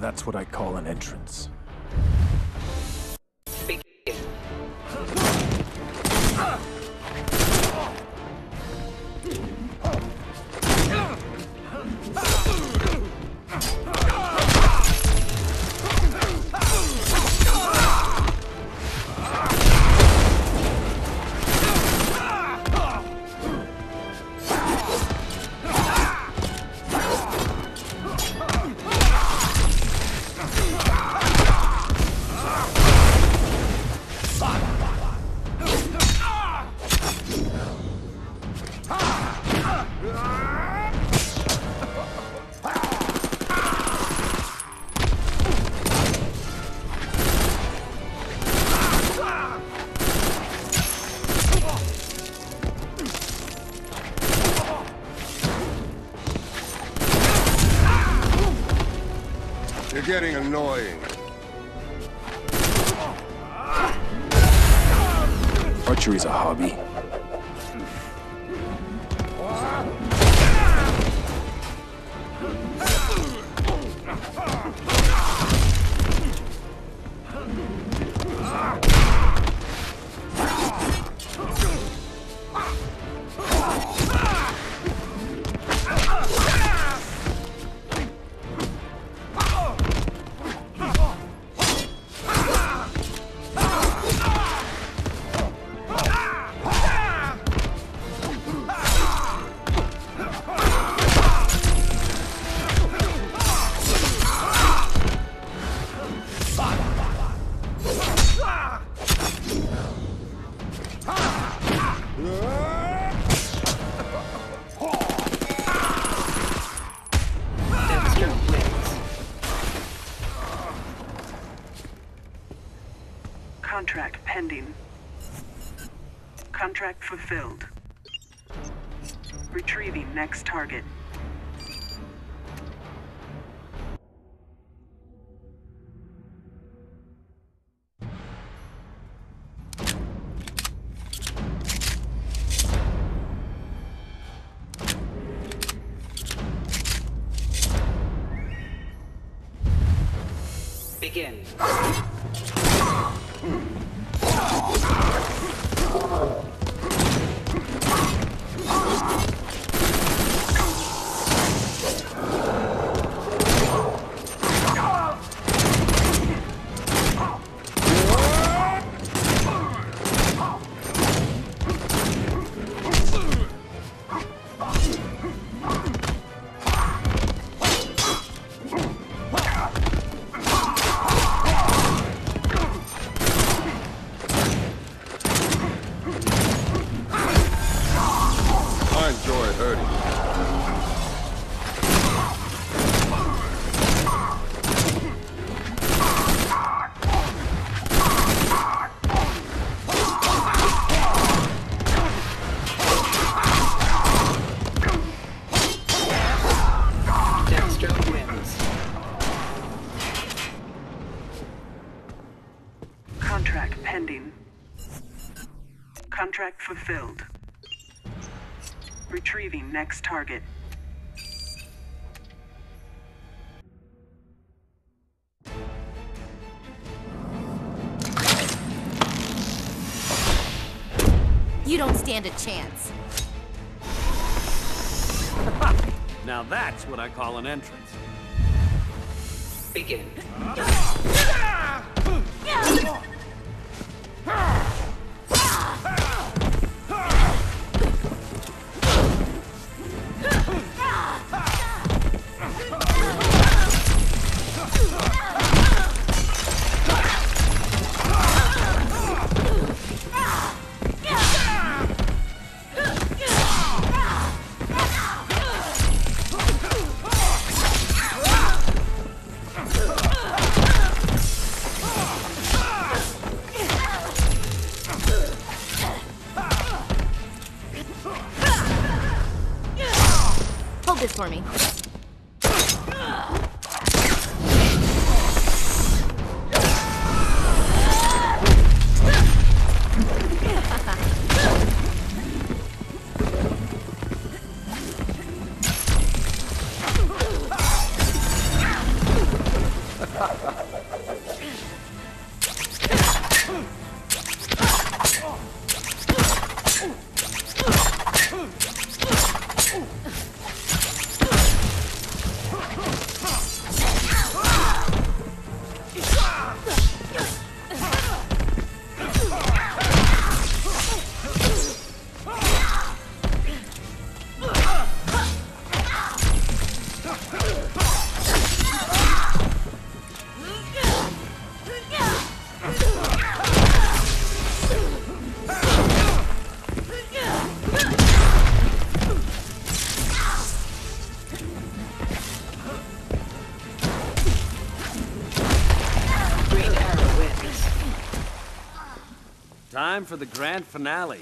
that's what I call an entrance. Getting annoying. Archery's a hobby. Contract pending. Contract fulfilled. Retrieving next target. Begin. Contract fulfilled. Retrieving next target. You don't stand a chance. Now that's what I call an entrance. Begin. this for me. Time for the grand finale.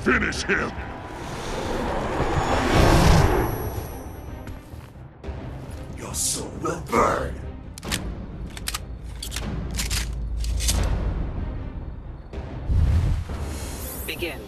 Finish him! Your soul will burn. Begin.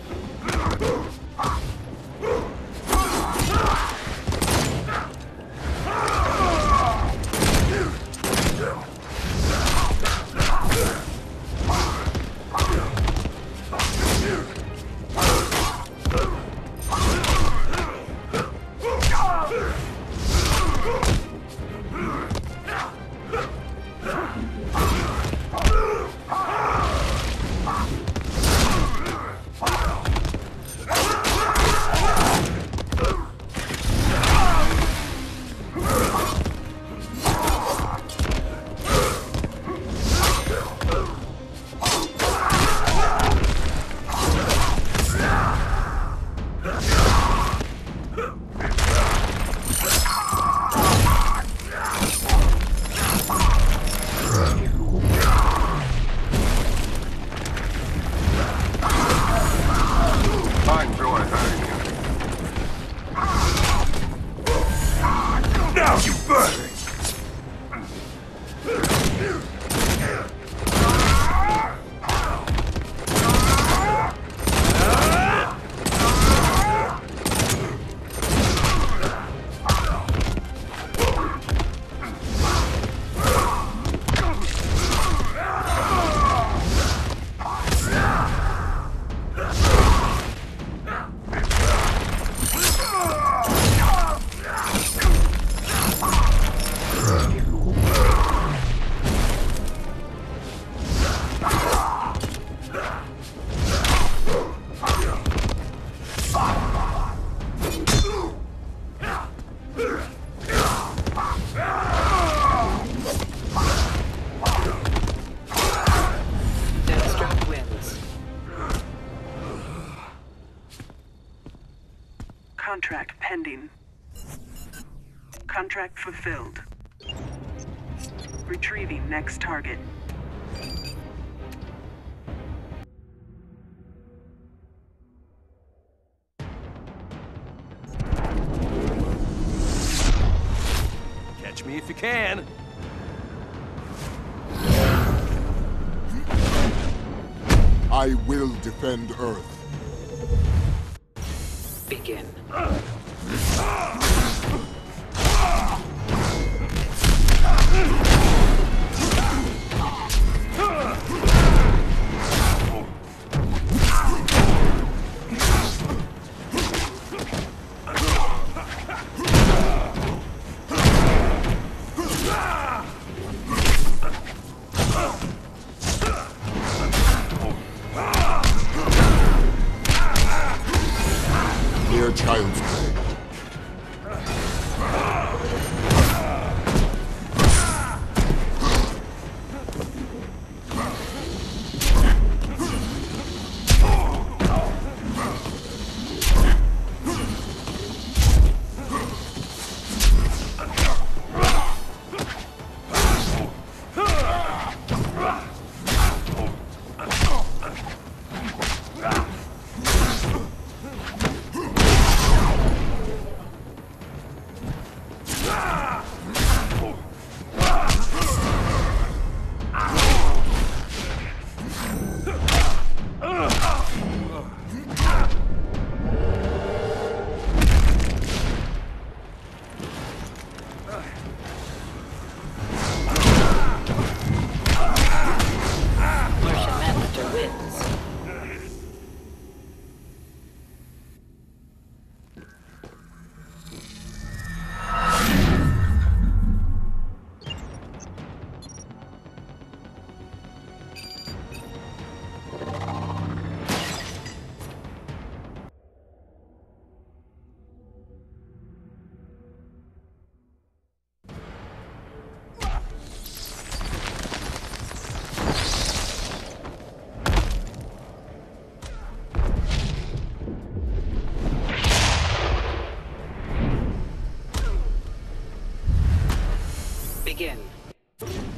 Contract pending. Contract fulfilled. Retrieving next target. Catch me if you can. I will defend Earth. Begin. Begin.